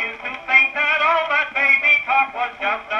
used to think that all that baby talk was just